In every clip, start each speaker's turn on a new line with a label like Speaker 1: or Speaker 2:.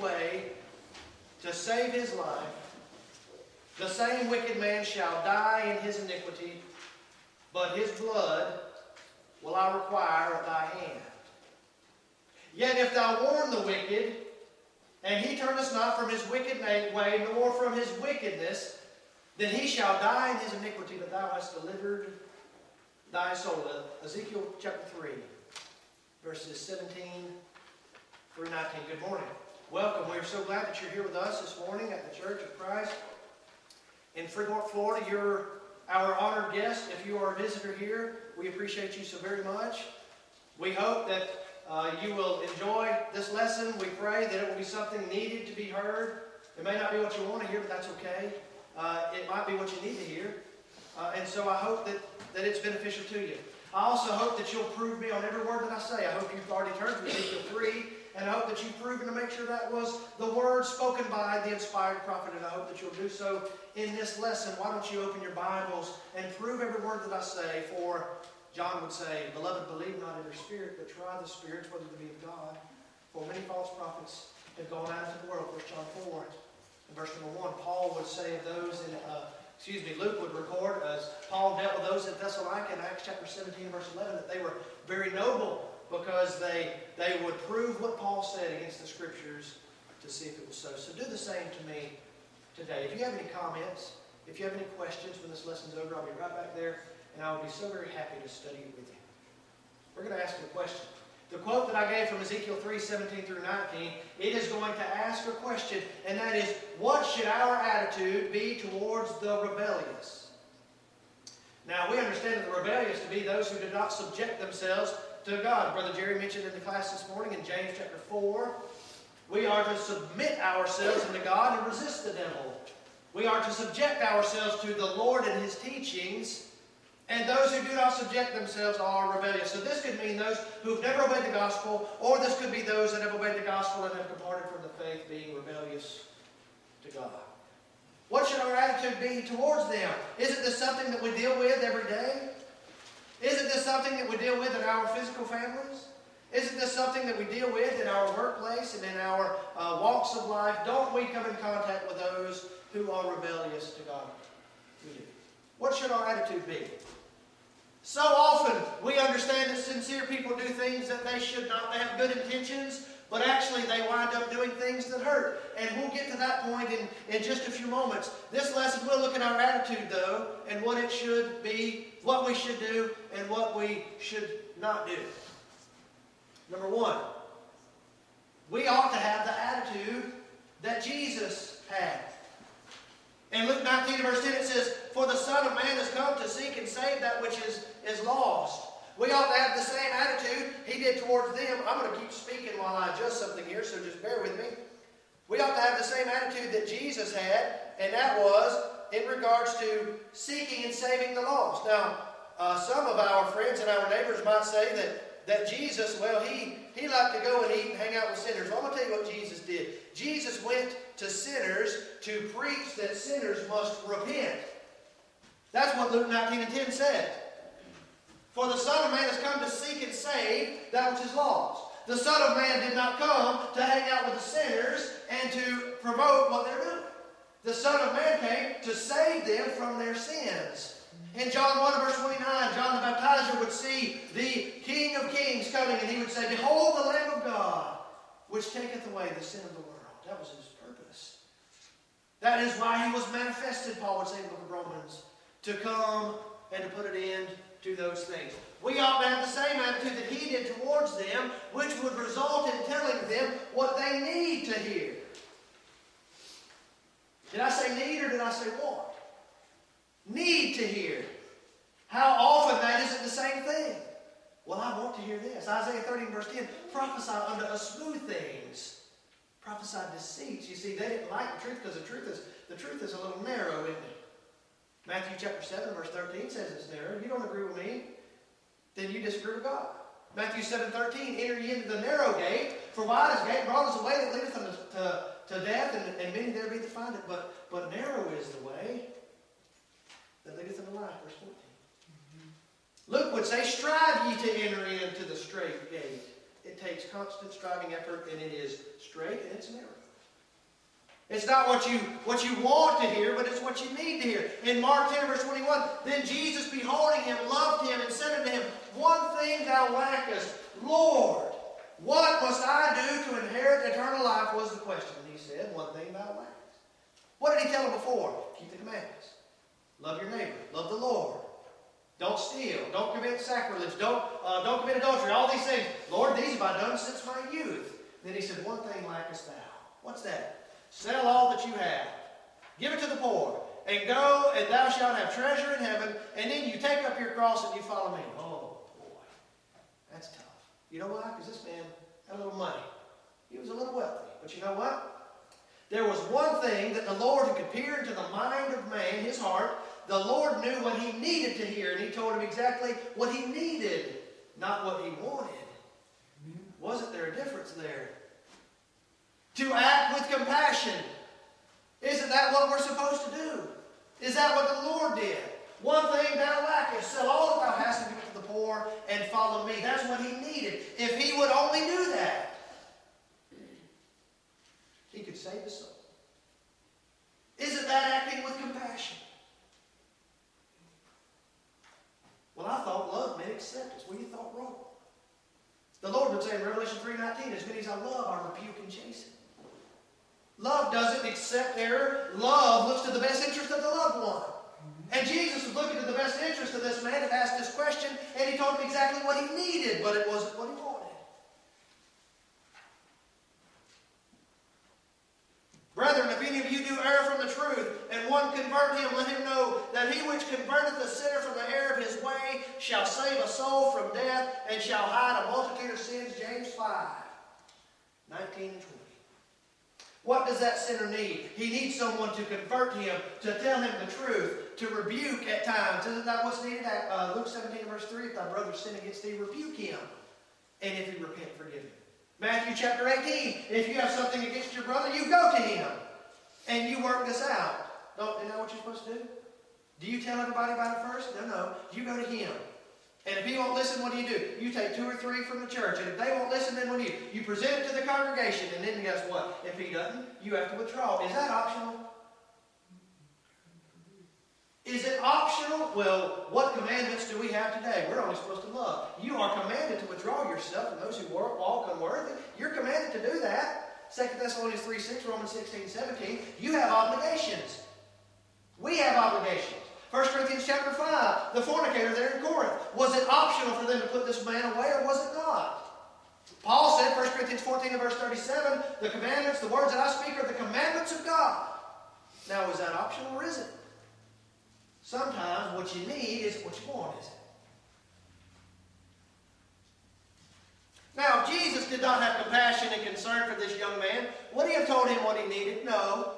Speaker 1: way, to save his life, the same wicked man shall die in his iniquity, but his blood will I require at thy hand. Yet if thou warn the wicked, and he turneth not from his wicked way, nor from his wickedness, then he shall die in his iniquity, but thou hast delivered thy soul. Ezekiel chapter 3, verses 17 through 19. Good morning. Welcome. We are so glad that you're here with us this morning at the Church of Christ in Freeport, Florida. You're our honored guest. If you are a visitor here, we appreciate you so very much. We hope that uh, you will enjoy this lesson. We pray that it will be something needed to be heard. It may not be what you want to hear, but that's okay. Uh, it might be what you need to hear. Uh, and so I hope that, that it's beneficial to you. I also hope that you'll prove me on every word that I say. I hope you've already turned to Ezekiel 3, and I hope that you've proven to make sure that was the word spoken by the inspired prophet, and I hope that you'll do so in this lesson. Why don't you open your Bibles and prove every word that I say, for John would say, Beloved, believe not every spirit, but try the spirits whether they be of God. For many false prophets have gone out into the world. 1 John 4, in verse number 1. Paul would say of those in, uh, excuse me, Luke would record as Paul dealt with those in Thessalonica in Acts chapter 17, verse 11, that they were very noble because they, they would prove what Paul said against the scriptures to see if it was so. So do the same to me today. If you have any comments, if you have any questions when this lesson's over, I'll be right back there and I will be so very happy to study it with you. We're going to ask a question. The quote that I gave from Ezekiel 3, 17 through 19, it is going to ask a question, and that is, what should our attitude be towards the rebellious? Now, we understand that the rebellious to be those who did not subject themselves to God. Brother Jerry mentioned in the class this morning in James chapter 4, we are to submit ourselves unto God and resist the devil. We are to subject ourselves to the Lord and His teachings and those who do not subject themselves are rebellious. So this could mean those who have never obeyed the gospel, or this could be those that have obeyed the gospel and have departed from the faith, being rebellious to God. What should our attitude be towards them? Isn't this something that we deal with every day? Isn't this something that we deal with in our physical families? Isn't this something that we deal with in our workplace and in our uh, walks of life? Don't we come in contact with those who are rebellious to God? We do. What should our attitude be? So often we understand that sincere people do things that they should not. They have good intentions, but actually they wind up doing things that hurt. And we'll get to that point in, in just a few moments. This lesson we'll look at our attitude, though, and what it should be, what we should do, and what we should not do. Number one, we ought to have the attitude that Jesus had. In Luke 19 verse 10 it says, For the Son of Man has come to seek and save that which is, is lost. We ought to have the same attitude he did towards them. I'm going to keep speaking while I adjust something here, so just bear with me. We ought to have the same attitude that Jesus had, and that was in regards to seeking and saving the lost. Now, uh, some of our friends and our neighbors might say that, that Jesus, well, he, he liked to go and eat and hang out with sinners. Well, I'm going to tell you what Jesus did. Jesus went to sinners to preach that sinners must repent. That's what Luke 19 and 10 said. For the Son of Man has come to seek and save that which is lost. The Son of Man did not come to hang out with the sinners and to promote what they're doing. The Son of Man came to save them from their sins. In John 1 verse 29, John the Baptizer would see the King of Kings coming and he would say, Behold the Lamb of God, which taketh away the sin of the world. That was his. That is why he was manifested, Paul would say in the book of Romans, to come and to put an end to those things. We ought to have the same attitude that he did towards them, which would result in telling them what they need to hear. Did I say need or did I say want? Need to hear. How often that isn't the same thing. Well, I want to hear this. Isaiah 30 verse 10, prophesy unto us smooth things prophesied deceits. You see, they didn't like the truth because the truth is the truth is a little narrow, isn't it? Matthew chapter 7, verse 13 says it's narrow. If You don't agree with me, then you disagree with God. Matthew 7, 13, enter ye into the narrow gate, for wide is the gate, broad is the way that leadeth unto, to, to death, and, and many there be that find it. But, but narrow is the way that leadeth unto life. Verse 14. Mm-hmm. Luke would say, Strive ye to enter into the straight gate. It takes constant striving effort, and it is straight and it's narrow. It's not what you, what you want to hear, but it's what you need to hear. In Mark 10, verse 21, then Jesus, beholding him, loved him, and said unto him, One thing thou lackest, Lord, what must I do to inherit eternal life? was the question. And he said, One thing thou lackest. What did he tell him before? Keep the commandments. Love your neighbor. Love the Lord. Don't steal. Don't commit sacrilege. Don't, uh, don't commit adultery. All these things. Lord, these have I done since my youth. Then he said, One thing lackest thou. What's that? Sell all that you have. Give it to the poor. And go, and thou shalt have treasure in heaven. And then you take up your cross and you follow me. Oh, boy. That's tough. You know why? Because this man had a little money. He was a little wealthy. But you know what? There was one thing that the Lord could peer into the mind of man, his heart, the Lord knew what he needed to hear, and he told him exactly what he needed, not what he wanted. Wasn't there a difference there? To act with compassion. Isn't that what we're supposed to do? Is that what the Lord did? One thing thou lackest, sell all that thou hast and give to the poor, and follow me. That's what he needed. If he would only do that, he could save the soul. Isn't that acting with compassion? Well, I thought love meant acceptance. Well, you thought wrong. The Lord would say in Revelation 3.19, as many as I love, I rebuke and chasten. Love doesn't accept error. Love looks to the best interest of the loved one. And Jesus was looking to the best interest of this man and asked this question, and he told him exactly what he needed, but it wasn't what he wanted. Brethren, if any of you do err from the truth, one convert him, let him know that he which converteth the sinner from the error of his way shall save a soul from death, and shall hide a multitude of sins. James 5, 19 and 20. What does that sinner need? He needs someone to convert him, to tell him the truth, to rebuke at times. Isn't that what's needed? Uh, Luke 17, verse 3, if thy brother sin against thee, rebuke him. And if he repent, forgive him. Matthew chapter 18. If you have something against your brother, you go to him and you work this out. Don't you know what you're supposed to do? Do you tell everybody about it first? No, no. You go to him. And if he won't listen, what do you do? You take two or three from the church. And if they won't listen, then what do you? You present it to the congregation. And then guess what? If he doesn't, you have to withdraw. Is that optional? Is it optional? Well, what commandments do we have today? We're only supposed to love. You are commanded to withdraw yourself from those who walk unworthy. You're commanded to do that. 2 Thessalonians 3 6, Romans 16 17. You have obligations. We have obligations. 1 Corinthians chapter 5, the fornicator there in Corinth. Was it optional for them to put this man away or was it not? Paul said, 1 Corinthians 14 and verse 37, the commandments, the words that I speak are the commandments of God. Now, is that optional or is it? Sometimes what you need isn't what you want, is it? Now, if Jesus did not have compassion and concern for this young man, would he have told him what he needed? No.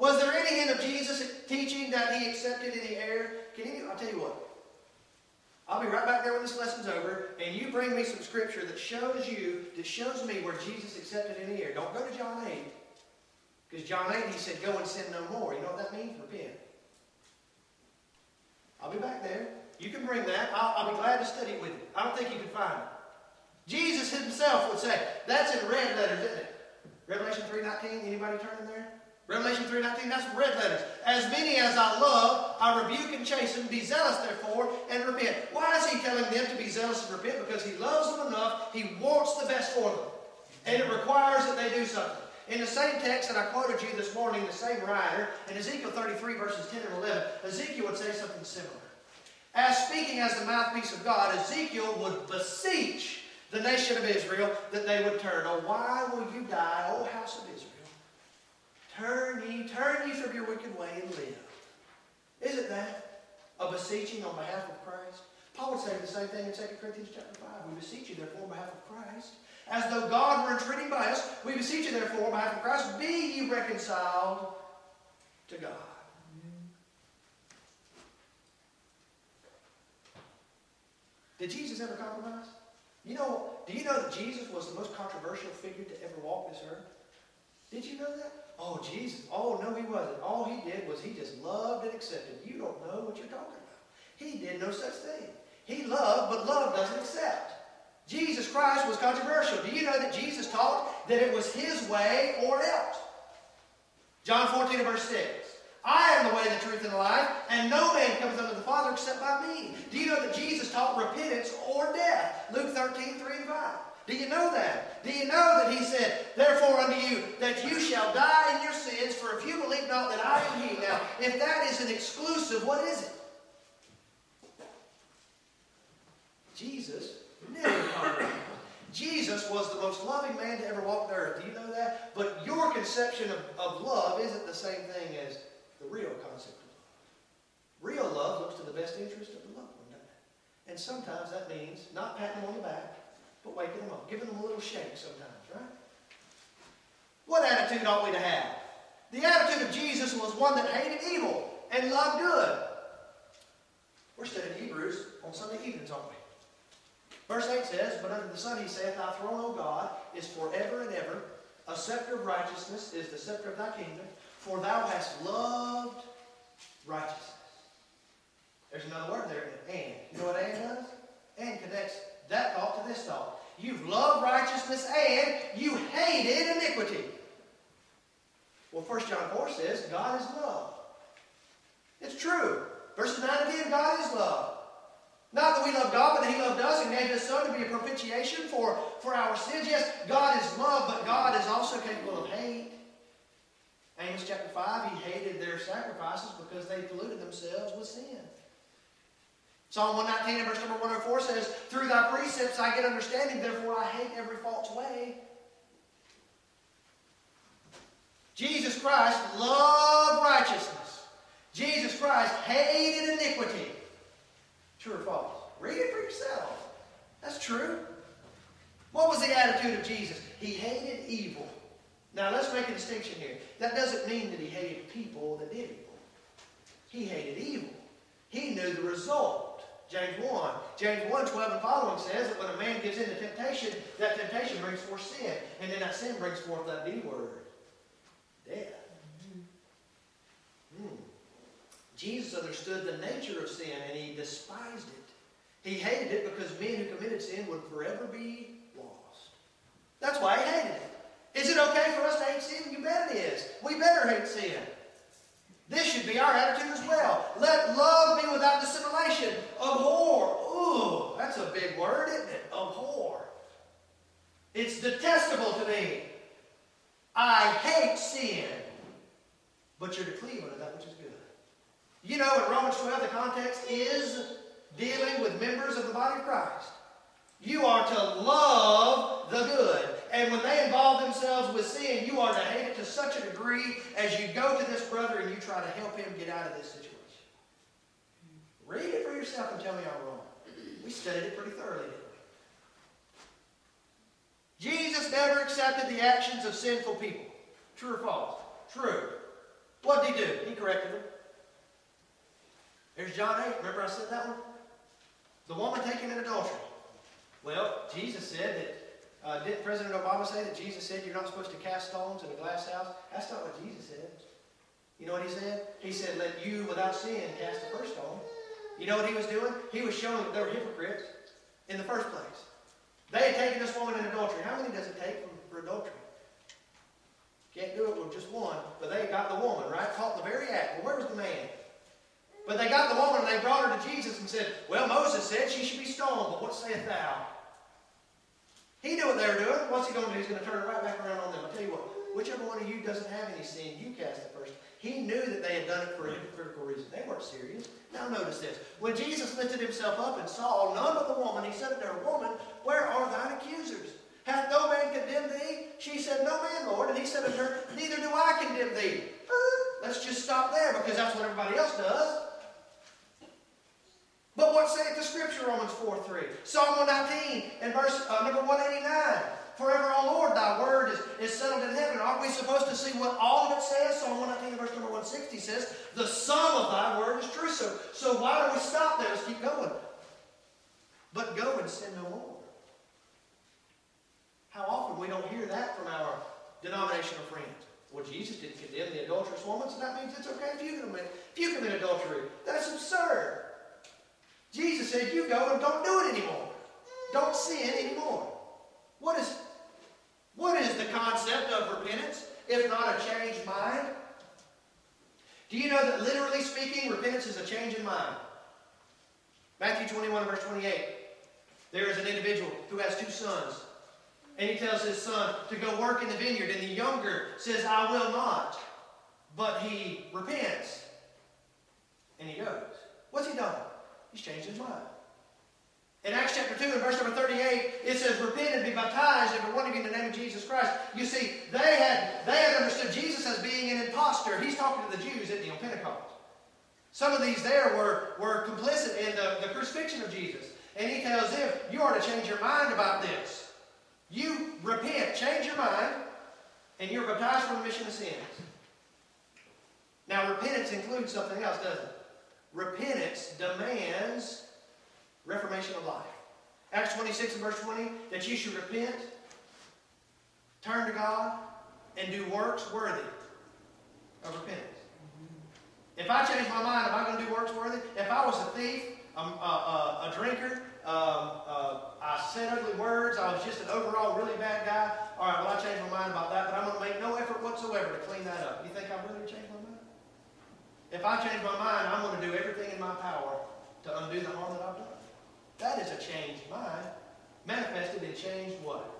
Speaker 1: Was there any hint of Jesus teaching that he accepted any error? Can I'll tell you what. I'll be right back there when this lesson's over, and you bring me some scripture that shows you, that shows me where Jesus accepted any error. Don't go to John 8. Because John 8, he said, go and sin no more. You know what that means? Repent. I'll be back there. You can bring that. I'll, I'll, be glad to study it with you. I don't think you can find it. Jesus himself would say, that's in red letters, isn't it? Revelation 3.19, anybody turning there? Revelation 3.19, that's red letters. As many as I love, I rebuke and chasten. Be zealous, therefore, and repent. Why is he telling them to be zealous and repent? Because he loves them enough. He wants the best for them. And it requires that they do something. In the same text that I quoted you this morning, the same writer, in Ezekiel 33, verses 10 and 11, Ezekiel would say something similar. As speaking as the mouthpiece of God, Ezekiel would beseech the nation of Israel that they would turn. Oh, why will you die, O house of Israel? Turn ye, turn ye from your wicked way and live. Isn't that a beseeching on behalf of Christ? Paul would say the same thing in 2 Corinthians chapter 5. We beseech you, therefore, on behalf of Christ as though God were entreating by us, we beseech you therefore, by behalf of Christ, be ye reconciled to God. Did Jesus ever compromise? You know, do you know that Jesus was the most controversial figure to ever walk this earth? Did you know that? Oh, Jesus. Oh, no, he wasn't. All he did was he just loved and accepted. You don't know what you're talking about. He did no such thing. He loved, but love doesn't accept. Jesus Christ was controversial. Do you know that Jesus taught that it was his way or else? John 14 verse 6. I am the way, the truth, and the life, and no man comes unto the Father except by me. Do you know that Jesus taught repentance or death? Luke 13, 3 and 5. Do you know that? Do you know that he said, Therefore unto you, that you shall die in your sins, for if you believe not that I am he. Now, if that is an exclusive, what is it? Jesus never. Jesus was the most loving man to ever walk the earth. Do you know that? But your conception of, of love isn't the same thing as the real concept of love. Real love looks to the best interest of the loved one? And sometimes that means not patting them on the back, but waking them up, giving them a little shake sometimes, right? What attitude ought we to have? The attitude of Jesus was one that hated evil and loved good. We're studying Hebrews on Sunday evenings, aren't we? Verse 8 says, But under the sun he saith, Thy throne, O God, is forever and ever. A scepter of righteousness is the scepter of thy kingdom. For thou hast loved righteousness. There's another word there, and. You know what and does? And connects that thought to this thought. You've loved righteousness and you hated iniquity. Well, 1 John 4 says, God is love. It's true. Verses 9 and 10, God is love. Not that we love God, but that He loved us and gave His Son to be a propitiation for, for our sins. Yes, God is love, but God is also capable of hate. Amos chapter 5, He hated their sacrifices because they polluted themselves with sin. Psalm 119 and verse number 104 says, Through thy precepts I get understanding, therefore I hate every false way. Jesus Christ loved righteousness. Jesus Christ hated iniquity. True or false? Read it for yourself. That's true. What was the attitude of Jesus? He hated evil. Now let's make a distinction here. That doesn't mean that he hated people that did evil. He hated evil. He knew the result. James 1. James 1, 12 and following says that when a man gives in to temptation, that temptation brings forth sin. And then that sin brings forth that D word. Death. Hmm. Jesus understood the nature of sin and he despised it. He hated it because men who committed sin would forever be lost. That's why he hated it. Is it okay for us to hate sin? You bet it is. We better hate sin. This should be our attitude as well. Let love be without dissimulation. Abhor. Ooh, that's a big word, isn't it? Abhor. It's detestable to me. I hate sin. But you're to cleave unto that which is good. You know, in Romans 12, the context is dealing with members of the body of Christ. You are to love the good. And when they involve themselves with sin, you are to hate it to such a degree as you go to this brother and you try to help him get out of this situation. Read it for yourself and tell me I'm wrong. We studied it pretty thoroughly, didn't we? Jesus never accepted the actions of sinful people. True or false? True. What did he do? He corrected them. There's John 8. Remember I said that one? The woman taken in adultery. Well, Jesus said that uh, did President Obama say that Jesus said you're not supposed to cast stones in a glass house? That's not what Jesus said. You know what he said? He said, let you without sin cast the first stone. You know what he was doing? He was showing that they were hypocrites in the first place. They had taken this woman in adultery. How many does it take for adultery? Can't do it with just one. But they got the woman, right? Caught the very act. Well, where was the man? But they got the woman and they brought her to Jesus and said, Well, Moses said she should be stoned, but what sayest thou? He knew what they were doing. What's he going to do? He's going to turn it right back around on them. I'll tell you what, whichever one of you doesn't have any sin, you cast it first. He knew that they had done it for a hypocritical reason. They weren't serious. Now notice this. When Jesus lifted himself up and saw none but the woman, he said to her, Woman, where are thine accusers? Hath no man condemned thee? She said, No man, Lord. And he said unto her, Neither do I condemn thee. Let's just stop there because that's what everybody else does. But what saith the scripture, Romans 4 3? Psalm 119 and verse uh, number 189. Forever, O Lord, thy word is, is settled in heaven. Aren't we supposed to see what all of it says? Psalm 119 verse number 160 says, The sum of thy word is true. So, so why don't we stop there? Let's keep going. But go and sin no more. How often we don't hear that from our denominational friends. Well, Jesus didn't condemn the adulterous woman, so that means it's okay if you commit, if you commit adultery. That's absurd. Jesus said, you go and don't do it anymore. Don't sin anymore. What is, what is the concept of repentance, if not a changed mind? Do you know that literally speaking, repentance is a change in mind? Matthew 21, verse 28. There is an individual who has two sons. And he tells his son to go work in the vineyard. And the younger says, I will not. But he repents. And he goes. What's he done? He's changed his mind. In Acts chapter 2 and verse number 38, it says, Repent and be baptized, every one of you, in the name of Jesus Christ. You see, they had, they had understood Jesus as being an impostor. He's talking to the Jews at the Pentecost. Some of these there were, were complicit in the, the crucifixion of Jesus. And he tells them, You are to change your mind about this. You repent, change your mind, and you're baptized for remission of sins. Now, repentance includes something else, doesn't it? Repentance demands reformation of life. Acts 26 and verse 20, that you should repent, turn to God, and do works worthy of repentance. If I change my mind, am I going to do works worthy? If I was a thief, a, a, a drinker, um, uh, I said ugly words, I was just an overall really bad guy, all right, well, I changed my mind about that, but I'm going to make no effort whatsoever to clean that up. You think I'm really changed? If I change my mind, I'm going to do everything in my power to undo the harm that I've done. That is a changed mind, manifested in changed what?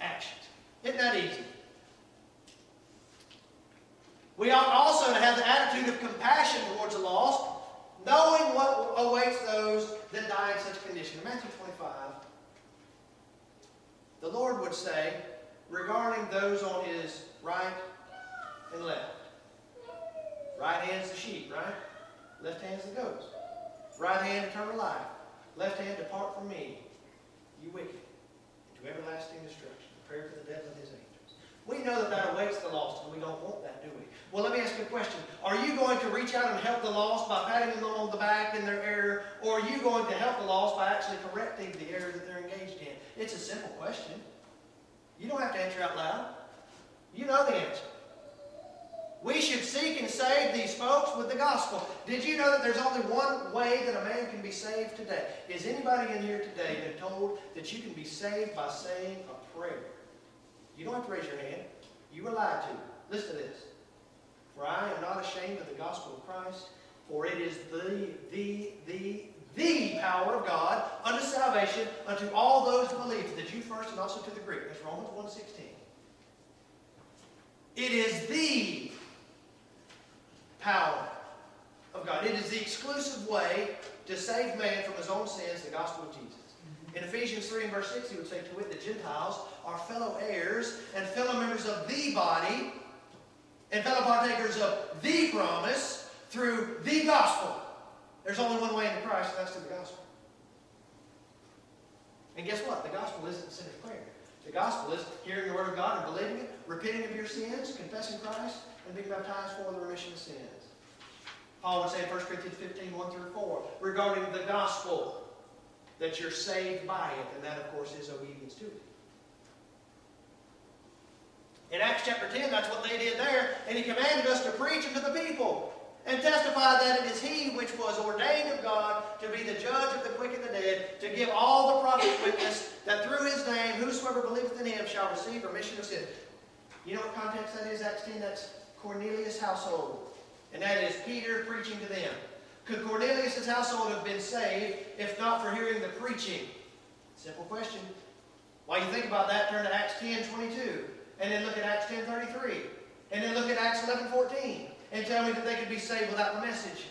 Speaker 1: Actions. Isn't that easy? We ought also to have the attitude of compassion towards the lost, knowing what awaits those that die in such condition. In Matthew 25, the Lord would say, regarding those on his right and left. Right hand's the sheep, right? Left hand's the goats. Right hand, eternal life. Left hand, depart from me, you wicked, into everlasting destruction. Prayer for the devil and his angels. We know that that awaits the lost, and we don't want that, do we? Well, let me ask you a question. Are you going to reach out and help the lost by patting them on the back in their error, or are you going to help the lost by actually correcting the error that they're engaged in? It's a simple question. You don't have to answer out loud. You know the answer. We should seek and save these folks with the gospel. Did you know that there's only one way that a man can be saved today? Is anybody in here today been told that you can be saved by saying a prayer? You don't have to raise your hand. You were lied to. Listen to this. For I am not ashamed of the gospel of Christ, for it is the, the, the, the power of God unto salvation unto all those who believe, to the Jew first and also to the Greek. That's Romans 1.16. It is the power of God. It is the exclusive way to save man from his own sins, the gospel of Jesus. Mm-hmm. In Ephesians 3 and verse 6, he would say, To wit, the Gentiles are fellow heirs and fellow members of the body and fellow partakers of the promise through the gospel. There's only one way into Christ, and that's through the gospel. And guess what? The gospel isn't the sinner's prayer. The gospel is hearing the word of God and believing it, repenting of your sins, confessing Christ, and being baptized for the remission of sins. Paul would say in 1 Corinthians 15, 1 through 4, regarding the gospel, that you're saved by it, and that, of course, is obedience to it. In Acts chapter 10, that's what they did there, and he commanded us to preach unto the people and testify that it is he which was ordained of God to be the judge of the quick and the dead, to give all the prophets witness that through his name whosoever believeth in him shall receive remission of sin. You know what context that is, Acts 10? That's Cornelius' household. And that is Peter preaching to them. Could Cornelius' household have been saved if not for hearing the preaching? Simple question. While you think about that, turn to Acts 10, 22. And then look at Acts 10, 33. And then look at Acts 11, 14. And tell me that they could be saved without the message.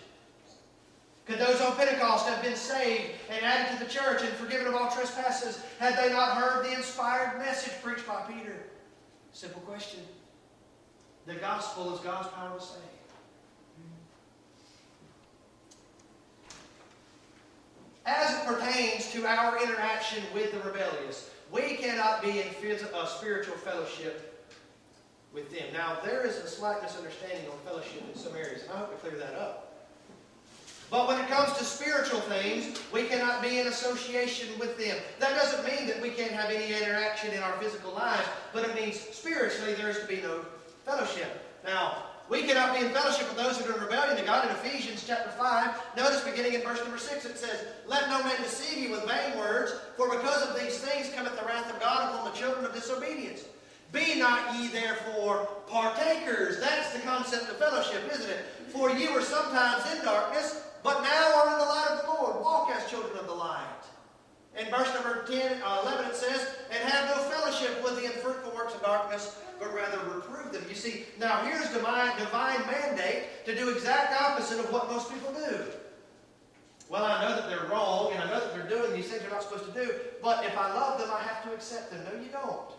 Speaker 1: Could those on Pentecost have been saved and added to the church and forgiven of all trespasses had they not heard the inspired message preached by Peter? Simple question. The gospel is God's power to save. As it pertains to our interaction with the rebellious, we cannot be in uh, spiritual fellowship with them. Now, there is a slight misunderstanding on fellowship in some areas, and I hope to clear that up. But when it comes to spiritual things, we cannot be in association with them. That doesn't mean that we can't have any interaction in our physical lives, but it means spiritually there is to be no fellowship. Now, we cannot be in fellowship with those who are in rebellion to God in Ephesians chapter 5. Notice beginning in verse number 6, it says, Let no man deceive you with vain words, for because of these things cometh the wrath of God upon the children of disobedience. Be not ye therefore partakers. That's the concept of fellowship, isn't it? For ye were sometimes in darkness, but now are in the light of the Lord. Walk as children of the light. In verse number 10, uh, 11 it says, And have no fellowship with the unfruitful works of darkness, but rather reprove them. You see, now here's divine, divine mandate to do exact opposite of what most people do. Well, I know that they're wrong, and I know that they're doing these things they're not supposed to do, but if I love them, I have to accept them. No, you don't.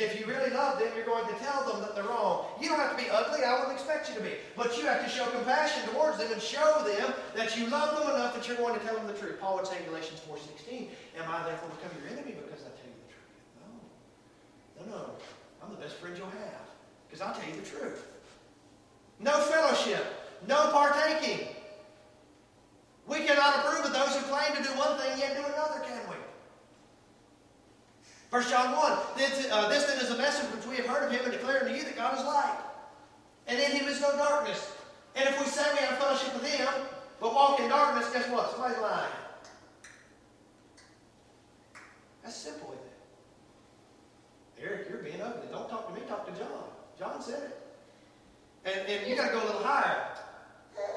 Speaker 1: If you really love them, you're going to tell them that they're wrong. You don't have to be ugly. I wouldn't expect you to be. But you have to show compassion towards them and show them that you love them enough that you're going to tell them the truth. Paul would say in Galatians 4.16, Am I therefore become your enemy because I tell you the truth? No. No, no. I'm the best friend you'll have because I'll tell you the truth. No fellowship. No partaking. We cannot approve of those who claim to do one thing yet do another? 1 John 1, this, uh, this then is a message which we have heard of him and declare unto you that God is light. And in him is no darkness. And if we say we have fellowship with him, but walk in darkness, guess what? Somebody's lying. That's simple, isn't it? Eric, you're being ugly. Don't talk to me, talk to John. John said it. And, and you got to go a little higher.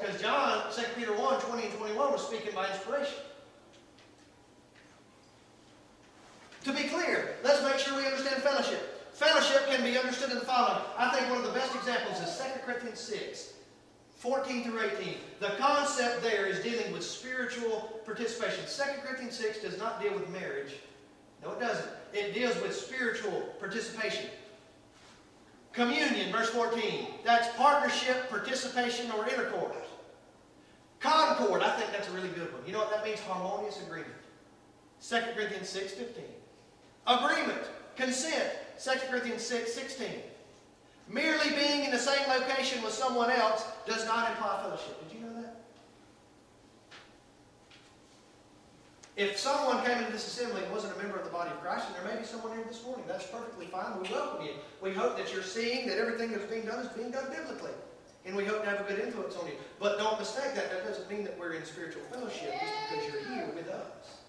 Speaker 1: Because John, 2 Peter 1, 20 and 21 was speaking by inspiration. To be clear, let's make sure we understand fellowship. Fellowship can be understood in the following. I think one of the best examples is 2 Corinthians 6, 14 through 18. The concept there is dealing with spiritual participation. 2 Corinthians 6 does not deal with marriage. No, it doesn't. It deals with spiritual participation. Communion, verse 14. That's partnership, participation, or intercourse. Concord, I think that's a really good one. You know what that means? Harmonious agreement. 2 Corinthians 6, 15. Agreement, consent, 2 Corinthians 6, 16. Merely being in the same location with someone else does not imply fellowship. Did you know that? If someone came into this assembly and wasn't a member of the body of Christ, and there may be someone here this morning, that's perfectly fine. We welcome you. We hope that you're seeing that everything that's being done is being done biblically. And we hope to have a good influence on you. But don't mistake that. That doesn't mean that we're in spiritual fellowship just because you're here with us.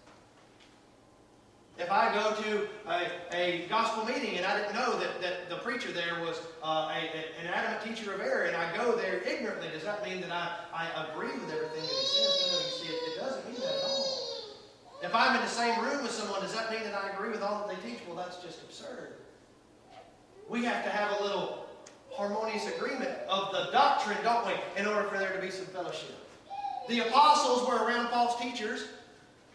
Speaker 1: If I go to a, a gospel meeting and I didn't know that, that the preacher there was uh, a, a, an adamant teacher of error and I go there ignorantly, does that mean that I, I agree with everything that he says? No, no, you see, it, it doesn't mean that at all. If I'm in the same room with someone, does that mean that I agree with all that they teach? Well, that's just absurd. We have to have a little harmonious agreement of the doctrine, don't we, in order for there to be some fellowship. The apostles were around false teachers.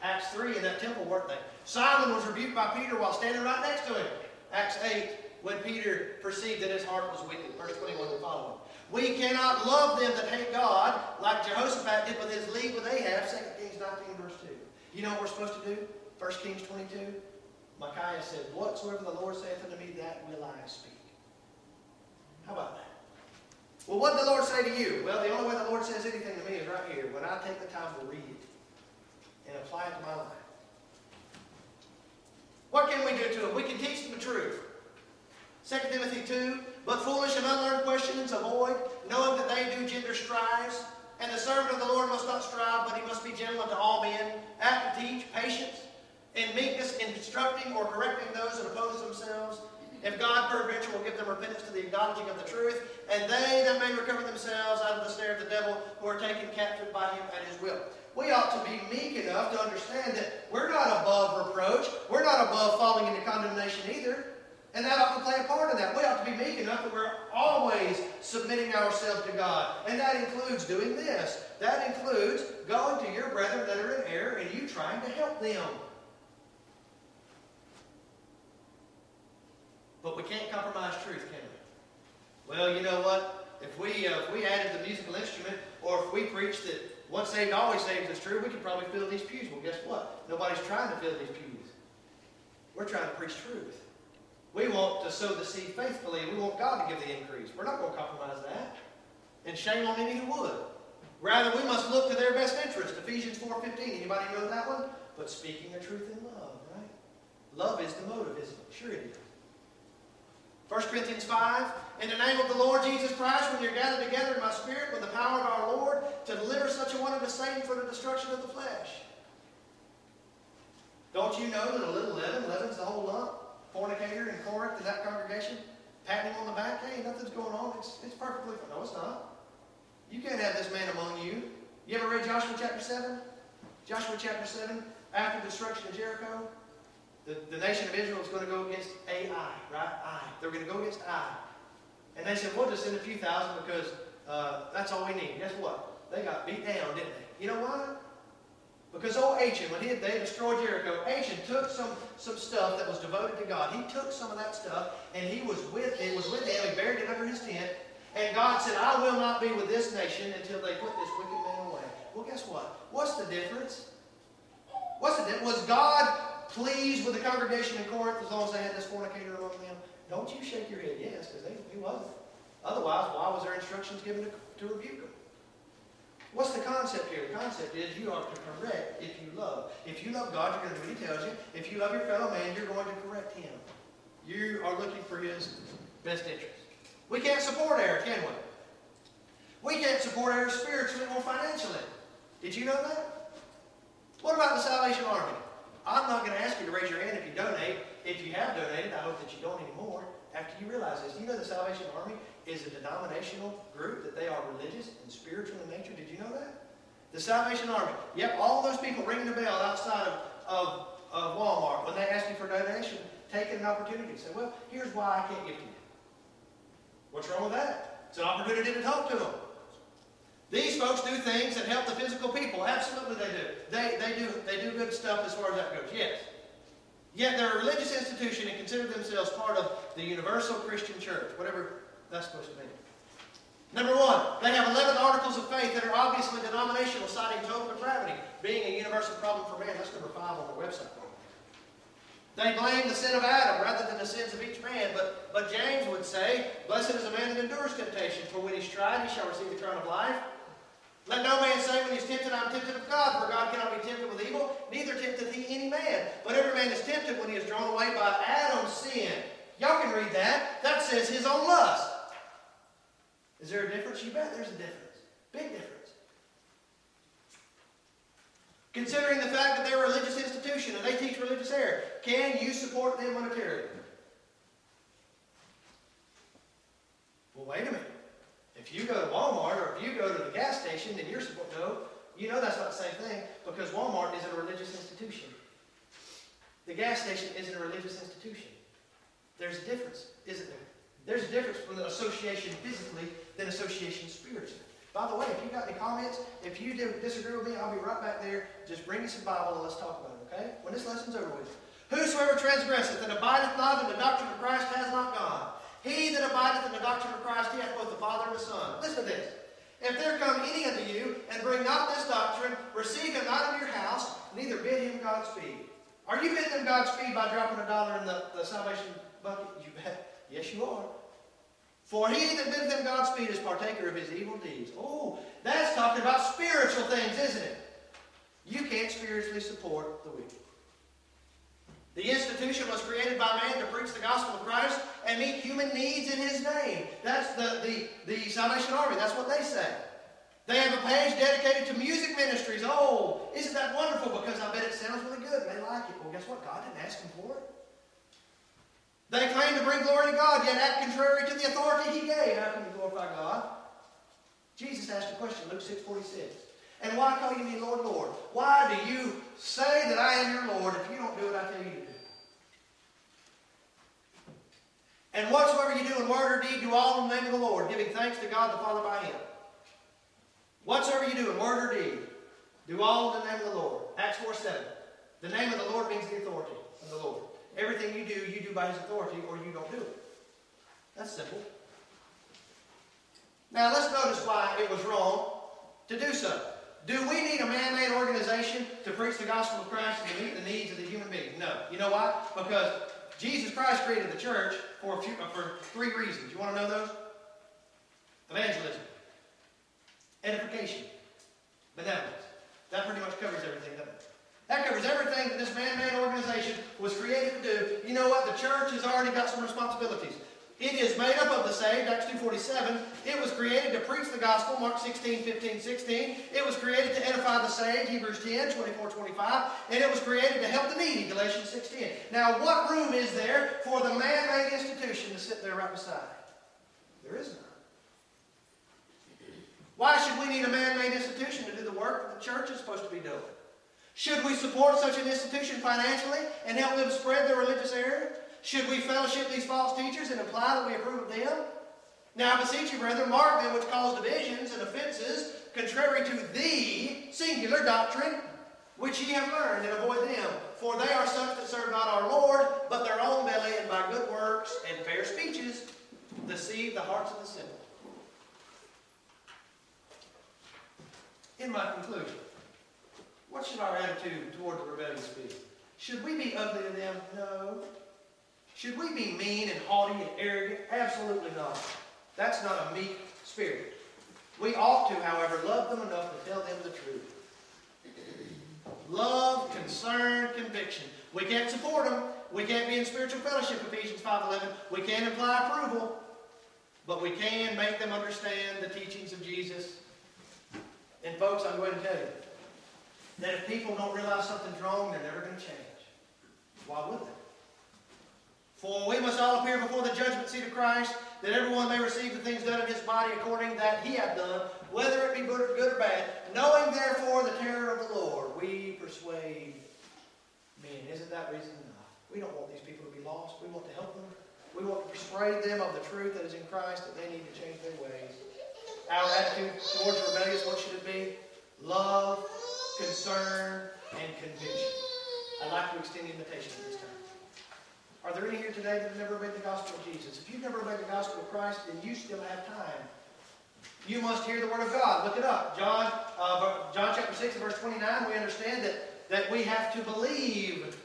Speaker 1: Acts 3 in that temple, weren't they? Simon was rebuked by Peter while standing right next to him. Acts 8, when Peter perceived that his heart was wicked. Verse 21 and following. We cannot love them that hate God, like Jehoshaphat did with his league with Ahab, 2 Kings 19, verse 2. You know what we're supposed to do? 1 Kings 22. Micaiah said, Whatsoever the Lord saith unto me, that will I speak. How about that? Well, what did the Lord say to you? Well, the only way the Lord says anything to me is right here, when I take the time to read and apply it to my life. What can we do to them? We can teach them the truth. 2 Timothy 2, But foolish and unlearned questions avoid, knowing that they do gender strives. And the servant of the Lord must not strive, but he must be gentle unto all men, apt to teach, patience, in meekness, instructing or correcting those that oppose themselves. If God peradventure will give them repentance to the acknowledging of the truth, and they that may recover themselves out of the snare of the devil, who are taken captive by him at his will we ought to be meek enough to understand that we're not above reproach. We're not above falling into condemnation either. And that ought to play a part in that. We ought to be meek enough that we're always submitting ourselves to God. And that includes doing this. That includes going to your brethren that are in error and you trying to help them. But we can't compromise truth, can we? Well, you know what? If we, uh, if we added the musical instrument, or if we preached that once saved, always saved is true. We could probably fill these pews. Well, guess what? Nobody's trying to fill these pews. We're trying to preach truth. We want to sow the seed faithfully, and we want God to give the increase. We're not going to compromise that. And shame on any who would. Rather, we must look to their best interest. Ephesians 4.15. Anybody know that one? But speaking the truth in love, right? Love is the motive, isn't it? Sure it is. 1 Corinthians 5, in the name of the Lord Jesus Christ, when you're gathered together in my spirit with the power of our Lord, to deliver such a one unto Satan for the destruction of the flesh. Don't you know that a little leaven leavens the whole lump? Fornicator in Corinth in that congregation, patting him on the back, hey, nothing's going on. It's, it's perfectly fine. No, it's not. You can't have this man among you. You ever read Joshua chapter 7? Joshua chapter 7, after the destruction of Jericho, the, the nation of Israel is going to go against Ai, right? Ai. They're going to go against Ai. And they said, we'll just send a few thousand because uh, that's all we need. Guess what? They got beat down, didn't they? You know why? Because old Achan, when he, they destroyed Jericho, Achan took some, some stuff that was devoted to God. He took some of that stuff, and he was with it was with him. He buried it under his tent. And God said, I will not be with this nation until they put this wicked man away. Well, guess what? What's the difference? What's the difference? Was God pleased with the congregation in Corinth as long as they had this fornicator among them? Don't you shake your head yes, because he wasn't. Otherwise, why was there instructions given to, to rebuke them? What's the concept here? The concept is you are to correct if you love. If you love God, you're going to do what He tells you. If you love your fellow man, you're going to correct him. You are looking for his best interest. We can't support error, can we? We can't support error spiritually or financially. Did you know that? What about the Salvation Army? I'm not going to ask you to raise your hand if you donate. If you have donated, I hope that you don't anymore after you realize this. You know the Salvation Army is a denominational group, that they are religious and spiritual in nature. Did you know that? The Salvation Army. Yep, all those people ringing the bell outside of, of, of Walmart when they ask you for a donation, taking an opportunity. to Say, well, here's why I can't give to you. What's wrong with that? It's an opportunity to talk to them. These folks do things that help the physical people. Absolutely they do. They, they do. they do good stuff as far as that goes. Yes. Yet they're a religious institution and consider themselves part of the universal Christian church, whatever that's supposed to mean. Number one, they have 11 articles of faith that are obviously denominational, citing total depravity, being a universal problem for man. That's number five on the website. They blame the sin of Adam rather than the sins of each man. But, but James would say, Blessed is a man that endures temptation, for when he's tried, he shall receive the crown of life. Let no man say when he's tempted, I'm tempted of God, for God cannot be tempted with evil, neither tempteth he any man. But every man is tempted when he is drawn away by Adam's sin. Y'all can read that. That says his own lust. Is there a difference? You bet there's a difference. Big difference. Considering the fact that they're a religious institution and they teach religious error, can you support them monetarily? Well, wait a minute. If you go to Walmart or if you go to the gas station, then you're supposed to know. You know that's not the same thing because Walmart isn't a religious institution. The gas station isn't a religious institution. There's a difference, isn't there? There's a difference between association physically than association spiritually. By the way, if you got any comments, if you disagree with me, I'll be right back there. Just bring me some Bible and let's talk about it, okay? When this lesson's over with. Whosoever transgresseth and abideth not in the doctrine of Christ has not God. He that abideth in the doctrine of Christ, he hath both the Father and the Son. Listen to this. If there come any unto you, and bring not this doctrine, receive him not into your house, neither bid him Godspeed. Are you bidding him Godspeed by dropping a dollar in the, the salvation bucket? You bet. Yes, you are. For he that biddeth them Godspeed is partaker of his evil deeds. Oh, that's talking about spiritual things, isn't it? You can't spiritually support the wicked. The institution was created by man to preach the gospel of Christ and meet human needs in his name. That's the, the, the Salvation Army. That's what they say. They have a page dedicated to music ministries. Oh, isn't that wonderful? Because I bet it sounds really good. They like it. Well, guess what? God didn't ask them for it. They claim to bring glory to God, yet act contrary to the authority he gave. How can you glorify God? Jesus asked a question, Luke 6 46. And why call you me Lord, Lord? Why do you say that I am your Lord if you don't do what I tell you to do? And whatsoever you do in word or deed, do all in the name of the Lord, giving thanks to God the Father by him. Whatsoever you do in word or deed, do all in the name of the Lord. Acts 4 7. The name of the Lord means the authority of the Lord. Everything you do, you do by his authority or you don't do it. That's simple. Now let's notice why it was wrong to do so. Do we need a man-made organization to preach the gospel of Christ and to meet the needs of the human being? No. You know why? Because Jesus Christ created the church for, few, for three reasons. You want to know those? Evangelism, Edification. Benevolence. That pretty much covers everything, doesn't it? That covers everything that this man-made organization was created to do. You know what? The church has already got some responsibilities. It is made up of the saved, Acts 2.47. It was created to preach the gospel, Mark 16, 15, 16. It was created to edify the saved, Hebrews 10, 24, 25. And it was created to help the needy, Galatians sixteen. Now, what room is there for the man-made institution to sit there right beside? There is none. Why should we need a man-made institution to do the work that the church is supposed to be doing? Should we support such an institution financially and help them spread their religious error? Should we fellowship these false teachers and imply that we approve of them? Now I beseech you, brethren, mark them which cause divisions and offenses, contrary to the singular doctrine which ye have learned, and avoid them. For they are such that serve not our Lord, but their own belly, and by good works and fair speeches deceive the hearts of the simple. In my conclusion, what should our attitude toward the rebellious be? Should we be ugly to them? No. Should we be mean and haughty and arrogant? Absolutely not. That's not a meek spirit. We ought to, however, love them enough to tell them the truth. Love, concern, conviction. We can't support them. We can't be in spiritual fellowship, Ephesians 5.11. We can't imply approval. But we can make them understand the teachings of Jesus. And folks, I'm going to tell you that if people don't realize something's wrong, they're never going to change. Why would they? For we must all appear before the judgment seat of Christ, that everyone may receive the things done in his body according that he hath done, whether it be good or bad. Knowing therefore the terror of the Lord, we persuade men. Isn't that reason enough? We don't want these people to be lost. We want to help them. We want to persuade them of the truth that is in Christ, that they need to change their ways. Our attitude towards rebellious, what should it be? Love, concern, and conviction. I'd like to extend the invitation at this time. Are there any here today that have never obeyed the gospel of Jesus? If you've never obeyed the gospel of Christ, then you still have time. You must hear the word of God. Look it up. John, uh, John chapter 6 verse 29, we understand that, that we have to believe.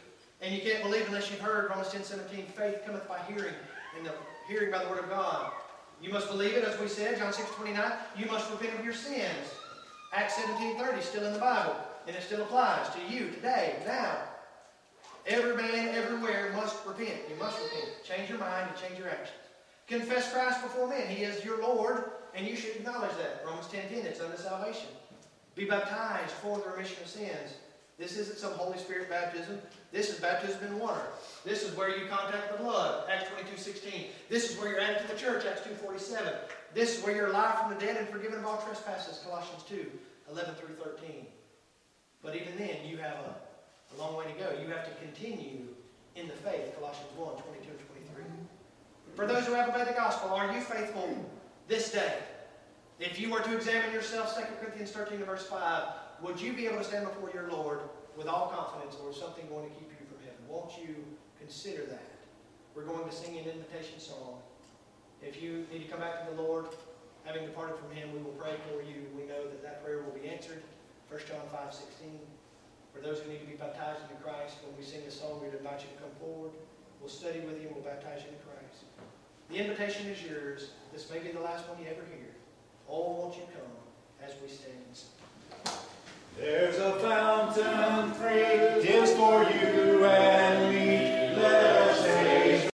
Speaker 1: And you can't believe unless you've heard. Romans 10, 17, faith cometh by hearing, and the hearing by the word of God. You must believe it, as we said, John 6, 29. You must repent of your sins. Acts 17, 30, still in the Bible. And it still applies to you today, now. Every man, everywhere must repent. You must repent. Change your mind and change your actions. Confess Christ before men. He is your Lord, and you should acknowledge that. Romans 10.10, 10, it's unto salvation. Be baptized for the remission of sins. This isn't some Holy Spirit baptism. This is baptism in water. This is where you contact the blood, Acts 22.16. This is where you're added to the church, Acts 2.47. This is where you're alive from the dead and forgiven of all trespasses, Colossians 2, 11 through 13. But even then, you have a a long way to go. You have to continue in the faith, Colossians 1, 22 and 23. For those who have obeyed the gospel, are you faithful this day? If you were to examine yourself, 2 Corinthians 13 verse 5, would you be able to stand before your Lord with all confidence, or is something going to keep you from heaven? Won't you consider that? We're going to sing an invitation song. If you need to come back to the Lord, having departed from Him, we will pray for you. We know that that prayer will be answered. 1 John 5, 16. For those who need to be baptized into Christ, when we sing this song, we'd invite you to come forward. We'll study with you and we'll baptize you in Christ. The invitation is yours. This may be the last one you ever hear. Oh, won't you come as we stand.
Speaker 2: There's a fountain free, tis for you and me.